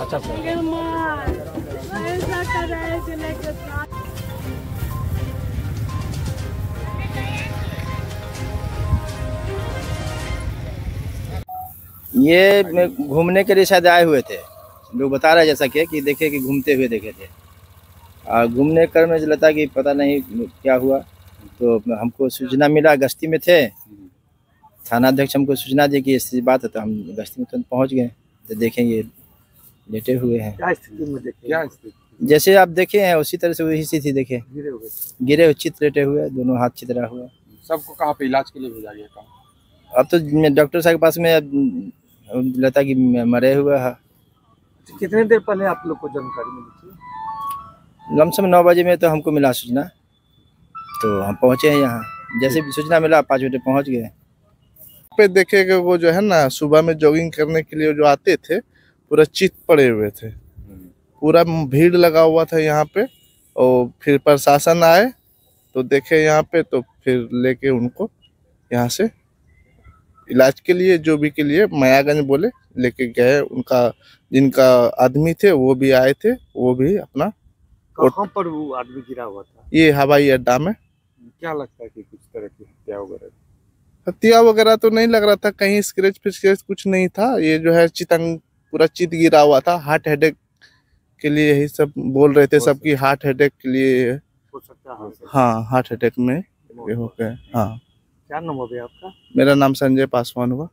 अच्छा ये घूमने के लिए शायद आए हुए थे। लोग बता रहे जैसा कि कि देखे कि घूमते हुए देखे थे। और घूमने कर में लता कि पता नहीं क्या हुआ। तो हमको सूचना मिला, गश्ती में थे। थाना अध्यक्ष हमको सूचना दी कि ऐसी बात है तो हम गश्ती में तुरंत पहुँच गए। तो देखेंगे लेटे हुए हैं। क्या स्थिति में देखे? क्या स्थिति? जैसे आप देखे हैं उसी तरह से वही स्थिति देखे। गिरे हुए। गिरे हुए चित लेटे हुए दोनों हाथ चितरा हुआ। सबको कहाँ पे इलाज के लिए भेजा गया कहाँ अब तो डॉक्टर साहब के पास में लता कि मरे हुए है। तो कितने देर पहले आप लोग को जानकारी मिली थी? लमसम नौ बजे में तो हमको मिला सूचना। तो हम पहुँचे हैं यहाँ। जैसे भी सूचना मिला पाँच बजे पहुँच गए। पे देखे वो जो है ना सुबह में जॉगिंग करने के लिए जो आते थे पूरा चित पड़े हुए थे। पूरा भीड़ लगा हुआ था यहाँ पे और फिर प्रशासन आए तो देखे यहाँ पे तो फिर लेके उनको यहाँ से इलाज के लिए जो भी के लिए मायागंज बोले लेके गए। उनका जिनका आदमी थे वो भी आए थे वो भी अपना कहाँ पर वो आदमी गिरा हुआ था? ये हवाई अड्डा में। क्या लगता है कि कुछ तरह की हत्या वगैरह? हत्या वगैरह तो नहीं लग रहा था कहीं स्क्रेच फिस्क्रेच कुछ नहीं था। ये जो है चितंग पूरा चित गिरा हुआ था। हार्ट हेडेक के लिए यही सब बोल रहे थे सब सबकी हार्ट हेडेक के लिए हो हार्ट अटैक में ये हो गए हाँ। क्या नाम हो गया आपका? मेरा नाम संजय पासवान हुआ।